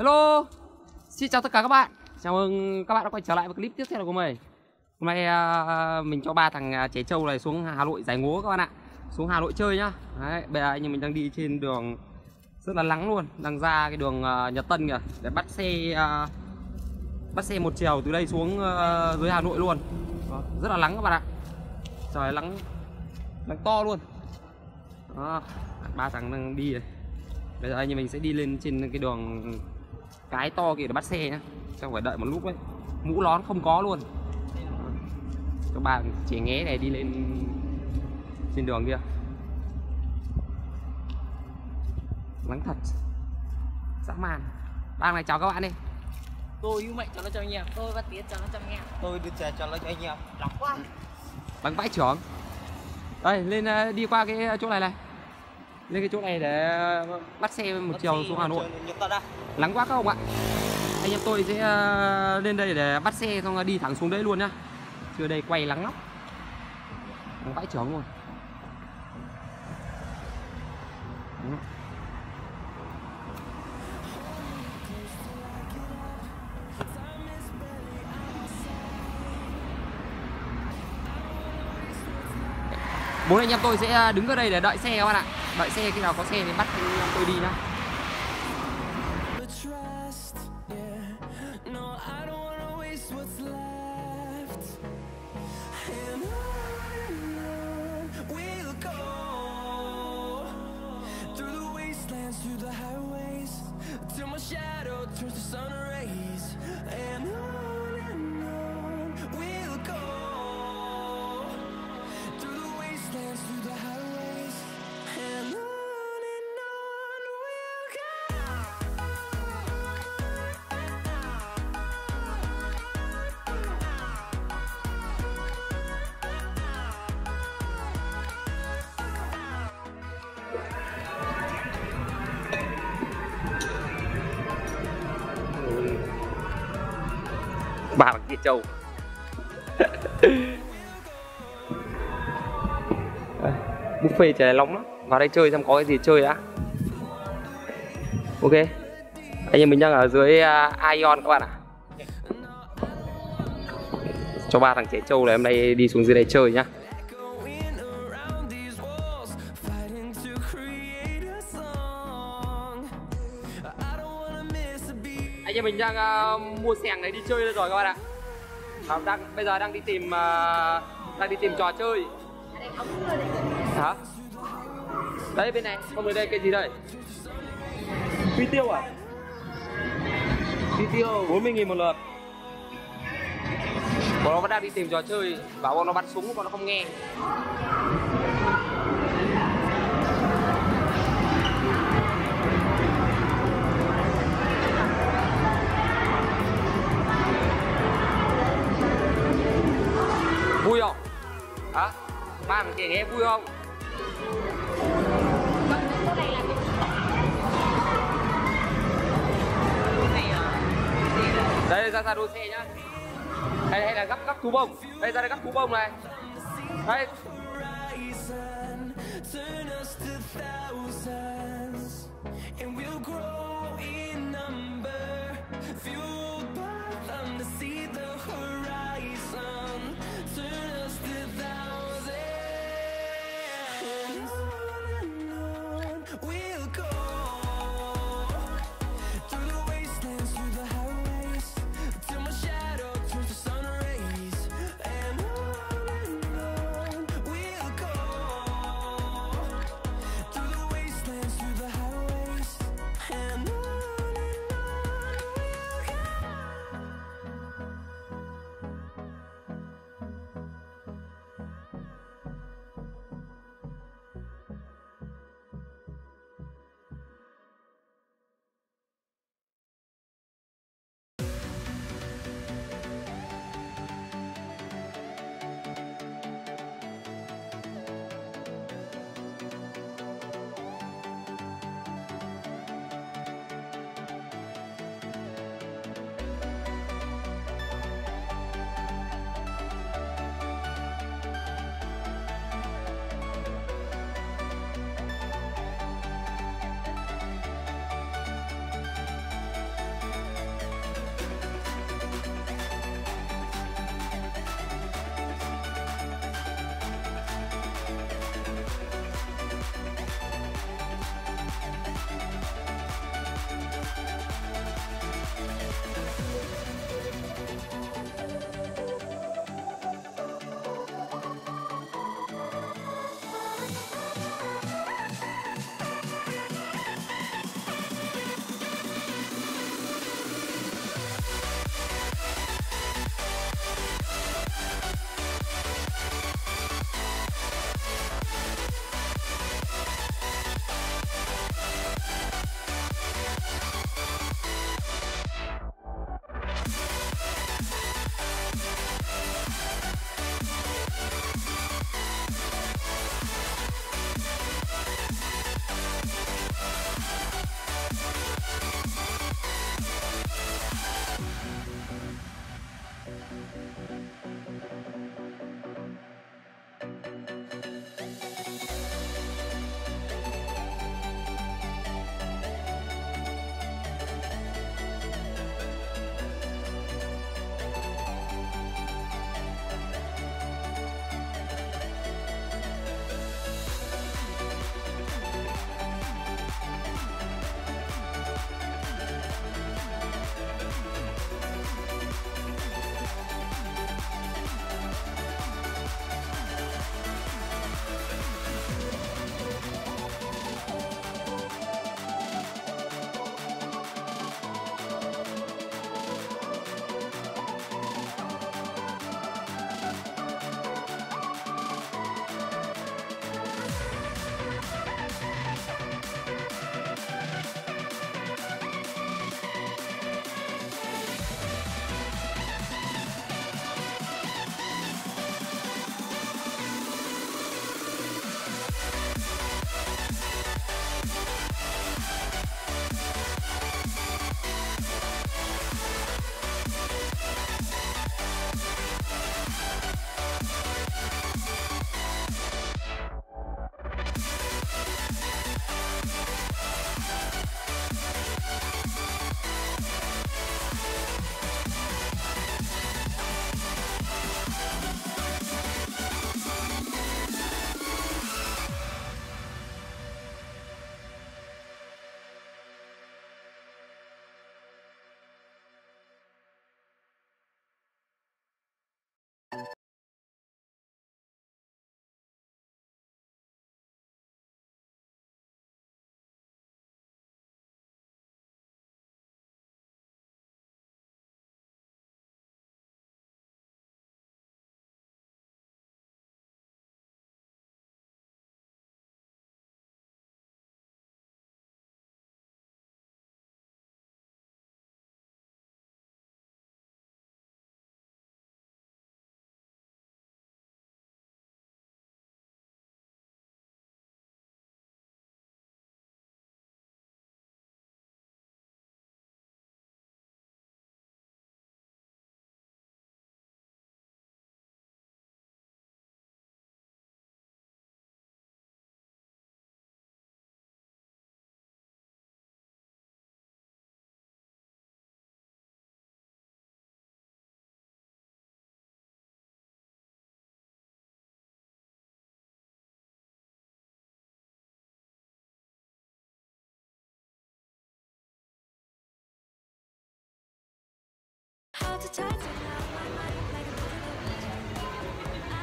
Hello. Xin chào tất cả các bạn. Chào mừng các bạn đã quay trở lại với clip tiếp theo của mình. Hôm nay uh, mình cho ba thằng à, trẻ trâu này xuống Hà Nội giải ngố các bạn ạ. Xuống Hà Nội chơi nhá. Đấy, Bây giờ anh em mình đang đi trên đường rất là nắng luôn. Đang ra cái đường uh, Nhật Tân kìa Để bắt xe uh, Bắt xe một chiều từ đây xuống dưới Hà Nội luôn. Đó, Rất là nắng các bạn ạ. Trời nắng Nắng to luôn. Đó, ba thằng đang đi này. Bây giờ anh em mình sẽ đi lên trên cái đường cái to kìa để bắt xe nhá. Chắc phải đợi một lúc đấy Mũ lón không có luôn. Các bạn trẻ nghé này đi lên trên đường kia. Nắng thật. Dã man. Bang này chào các bạn đi. Tôi yêu mệnh cho nó cho anh em. Tôi và tiến cho nó cho anh em. Tôi đưa trẻ cho nó cho anh em. Lắm quá. Bằng vãi trưởng. Đây lên ờ, đi qua cái chỗ này này Lên cái chỗ này để bắt xe một chiều xuống Hà Nội. Nắng quá các ông ạ. Anh em tôi sẽ ờ, lên đây để bắt xe xong đi thẳng xuống đấy luôn nhá. Chưa đây quay nắng lắm Nắng vãi trưởng luôn. Bốn anh em tôi sẽ đứng ở đây để đợi xe các bạn ạ Đợi xe khi nào có xe thì bắt tôi đi nhá. Through the through the highways, till my shadow turns to sun ba bằng kia trâu ờ, buffet trời nóng lắm. Vào đây chơi xem có cái gì chơi đã. Ok. Anh em mình đang ở dưới uh, Ion các bạn ạ. Cho ba thằng trẻ trâu này hôm nay đi xuống dưới đây chơi nhá. Kia mình đang uh, mua sẻng này đi chơi rồi các bạn ạ. À, đang bây giờ đang đi tìm uh, đang đi tìm trò chơi. Hả? Đấy bên này không bên đây cái gì đây? Phi tiêu à? Phi tiêu 40 nghìn một lượt. Bọn nó vẫn đang đi tìm trò chơi. Bảo bọn nó bắn súng bọn nó không nghe. Hả? Ba mình trẻ nghe vui không? Đây ra ra đua xe nhá. Hay, hay là gấp gấp thú bông. Đây ra đây gấp thú bông này. Đây and we'll grow in number, fueled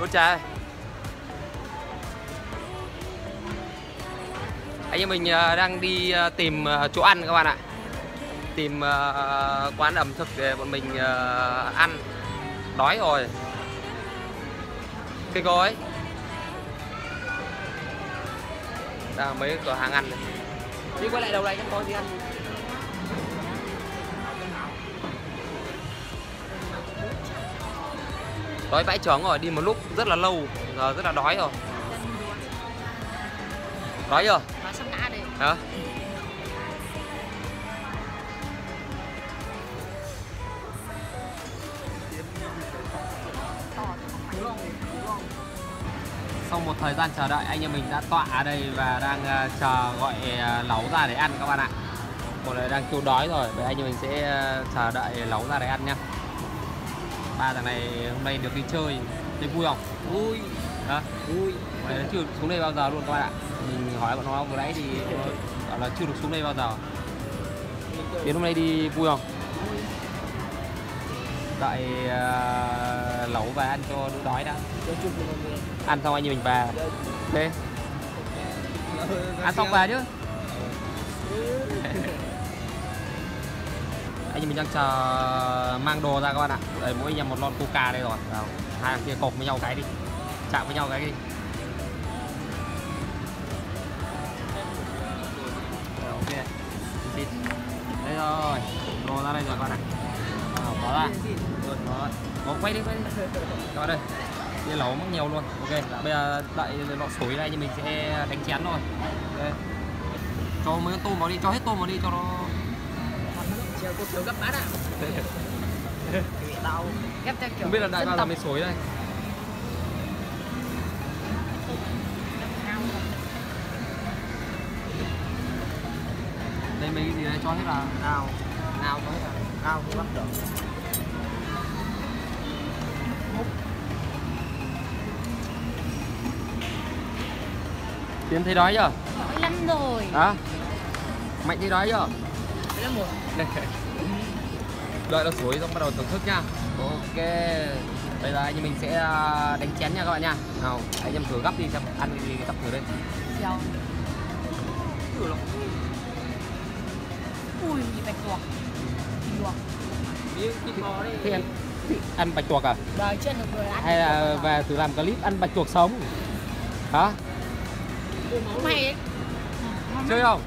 Đốt trà Anh em mình ờ, đang đi ờ, tìm ờ, chỗ ăn các bạn ạ. Tìm quán ẩm thực để bọn mình ăn. Đói rồi. Cái gói Đang mấy cửa hàng ăn này. Đi quay lại đầu này xem có gì ăn Đói vãi chóng rồi, đi một lúc rất là lâu Giờ rất là đói rồi. Đói đi Hả? Sau một thời gian chờ đợi anh em mình đã tọa ở đây và đang ờ, chờ gọi ờ, lẩu ra để ăn các bạn ạ. Một là đang kêu đói rồi, vậy anh em mình sẽ ờ, chờ đợi lẩu ra để ăn nhá Ba thằng này hôm nay được đi chơi, thấy vui không? Vui. Hả? Vui. Nó chưa được xuống đây bao giờ luôn các bạn ạ. Mình hỏi bọn nó vừa nãy thì bảo là chưa được xuống đây bao giờ. Tiến hôm nay đi vui không? Đợi ờ, lẩu và ăn cho đỡ đói đã. Ăn xong anh em mình về. Ok. Ăn xong về chứ anh em mình đang chờ mang đồ ra các bạn ạ. Đây mỗi anh em một lon coca đây rồi. Nào, hai thằng kia cột với nhau cái đi. Chạm với nhau cái đi. Ok. Xin. đây rồi đồ ra đây rồi các bạn ạ. Nào, bỏ ra. Rồi đó quay đi quay đi. Rồi đây. Đây lẩu mắc nhiều luôn. Ok bây giờ đợi lọ sủi đây thì mình sẽ đánh chén rồi. ok. Cho mấy con tôm vào đi cho hết tôm vào đi cho nó Chiều cô thiếu gấp bát à? Theo kiểu không biết là đại giờ tộc. mới sủi đây đây mấy cái gì đây? Cho hết vào Nào. Nào có hết à? Nào không bắt được. Tiến thấy đói chưa? Đói lắm rồi. Hả? Mạnh thấy đói chưa Là một đợi nó sủi xong bắt đầu thưởng thức nha. Ok. Bây giờ anh em mình sẽ à, đánh chén nha các bạn nha. Nào. Anh em thử gấp đi xem ăn cái gì gấp thử đây. Lắm. Ui bạch tuộc. Luộc bò thế ăn bạch tuộc à? Đời chưa được người ăn hay là về thử làm clip ăn bạch tuộc sống? Hả? Không hay ấy. Chơi không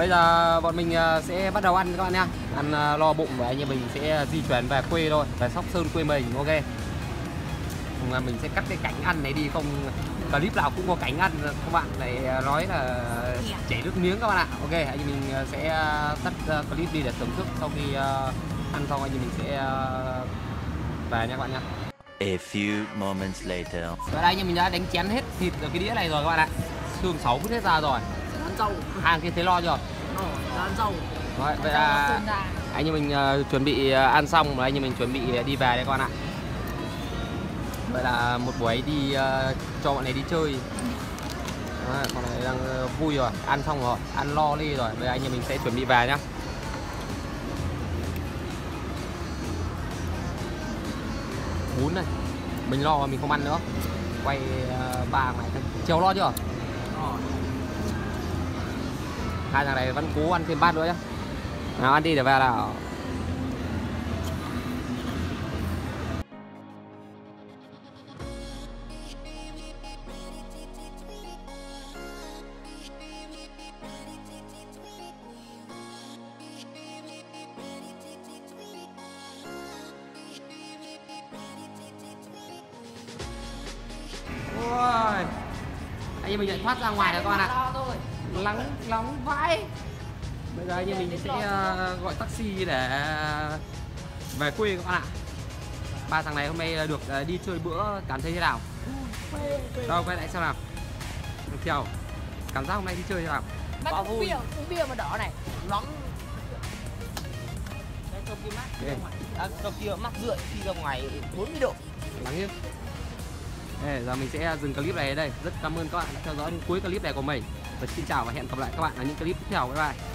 bây giờ bọn mình à, sẽ bắt đầu ăn các bạn nha ăn à, lo bụng và anh em mình sẽ di chuyển về quê thôi về sóc sơn quê mình ok? Là mình sẽ cắt cái cảnh ăn này đi không clip nào cũng có cảnh ăn các bạn. Lại à, nói là chảy nước miếng các bạn ạ ok? Anh em mình à, sẽ à, tắt à, clip đi để thưởng thức sau khi à, ăn xong anh em mình sẽ à, về nha các bạn nha A few moments later. Vậy đây anh em mình đã đánh chén hết thịt ở cái đĩa này rồi các bạn ạ. Xương sáu vứt hết ra rồi Rau Hàng kia thấy lo chưa? Ờ, ăn rau Đấy, vậy là anh em mình ờ, chuẩn bị ờ, ăn xong rồi anh em mình chuẩn bị đi về đây các bạn ạ. Vậy là một buổi đi ờ, cho bọn này đi chơi. Đấy, Con này đang ờ, vui rồi, ăn xong rồi, ăn lo đi rồi Bây giờ anh em mình sẽ chuẩn bị về nhá. Bún này Mình lo mà mình không ăn nữa. Quay ờ, ba mày Chiều lo chưa? Hai thằng này vẫn cố ăn thêm bát nữa nhá nào, ăn đi để về nào Ôi, Anh em mình lại thoát ra ngoài rồi con ạ À. Lắng, nóng vãi. Bây giờ anh em mình sẽ ờ, gọi taxi để về quê các bạn ạ. Ba thằng này hôm nay được ờ, đi chơi bữa cảm thấy thế nào? Đâu quay lại xem nào. Được chiều Cảm giác hôm nay đi chơi thế nào? Quá vui. bia, uống bia mà đỏ này. Nóng. Đây kia mát à, kia mát rượi khi ra ngoài 40 độ. Lắng nhé Đây, giờ mình sẽ dừng clip này ở đây. Rất cảm ơn các bạn đã theo dõi đến cuối clip này của mình và xin chào và hẹn gặp lại các bạn ở những clip tiếp theo. Bye bye.